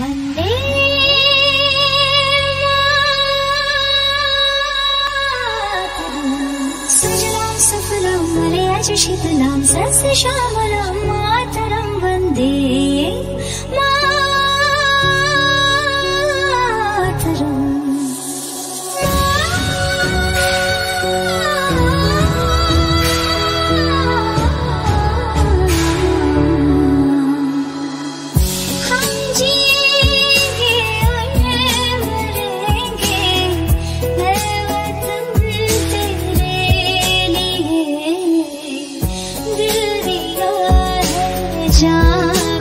वन्दे सुजलां सफलां अज शीतलं सस्य श्यामलां मातरं वन्दे 家。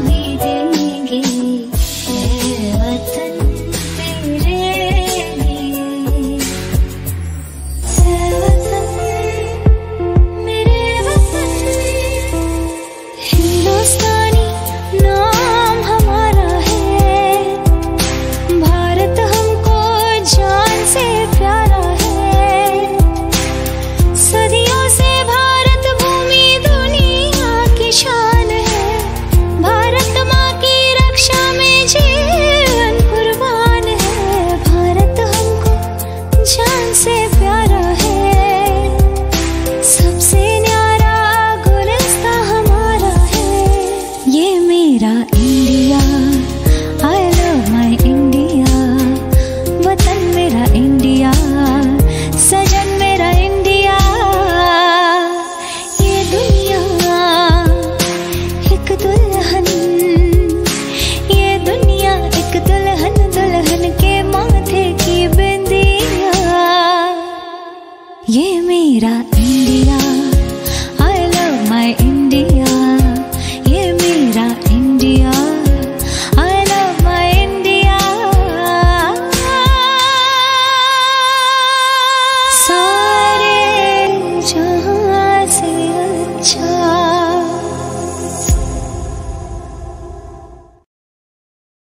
イライ